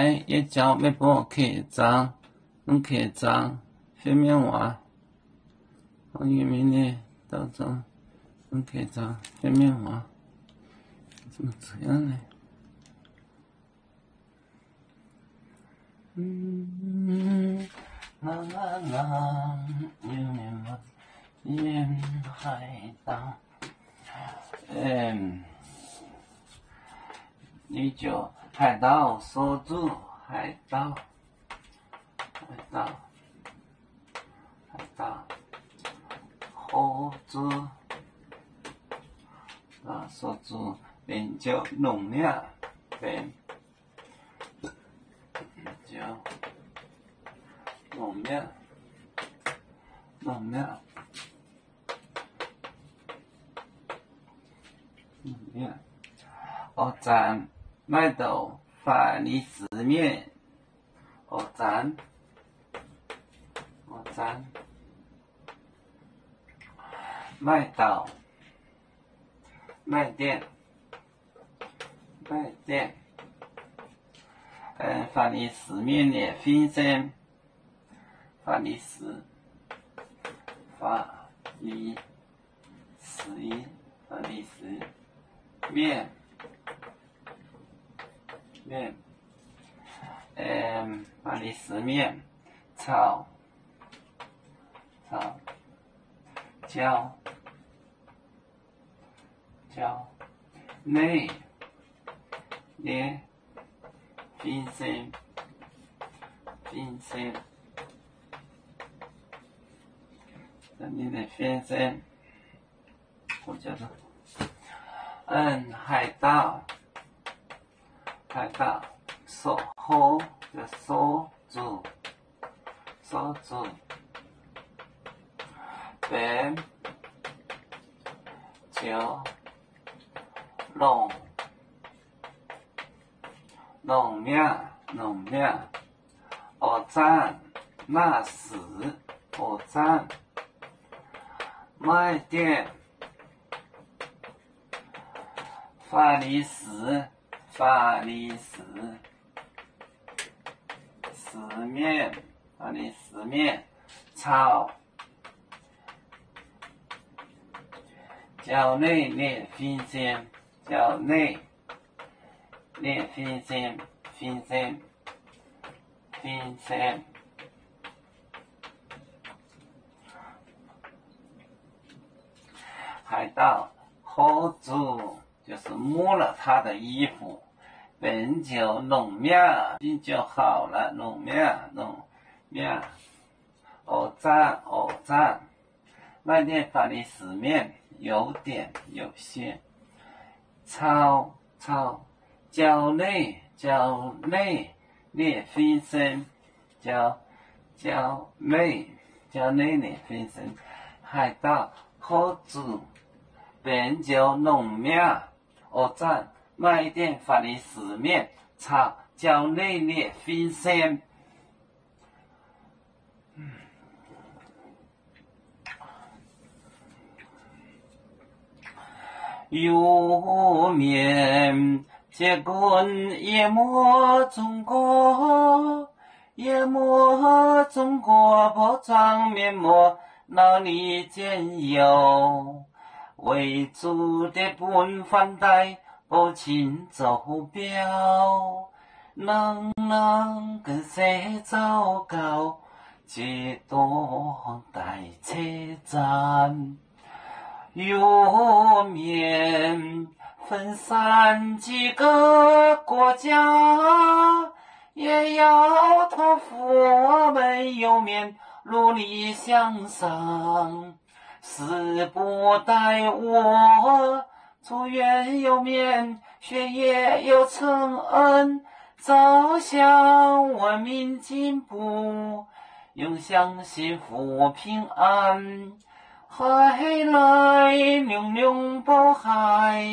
哎，一朝要补客栈，用客栈下面话，我语明呢，到中用客栈下面话，怎么这样呢？嗯，啦啦啦，有年我沿海岛，嗯。你就海盗锁住海盗，海盗，海盗，锁住，啊锁住，便就农民，便就农民，农民，农民，我站。麦豆饭里四面，我赞，我赞，麦豆，麦店，麦店，嗯，饭里四面的分身，饭里四，饭里四，饭里四面。面，嗯，把里四面，炒，炒，椒，椒，内，捏，冰鲜，冰鲜，那你的冰鲜，我叫做，嗯，海盗。海盗锁好就锁住，锁住，便就弄弄命弄命，我赞那死我赞卖点法律死。法里四，四面，法里四面，炒，叫内列分身，叫内列分身，分身，分身，海盗好主。就是摸了他的衣服，本就弄面，病就好了，弄面弄面，哦赞哦赞，外面发的四面有点有限，操操，焦内焦内裂分身，焦焦内焦内裂分身，海盗好煮，本就弄面。我赞卖店发的四面，炒叫内裂分身。有面结棍夜幕中国，夜幕中国不装面目，哪里见有？为主的本番带不请走镖，能能跟谁走高？几多待车站？有面分散几个国家，也要托付我们有面努力向上。死不待我，祝愿有面，学业有成恩，走向文明进步，永享幸福平安，海来永永不海。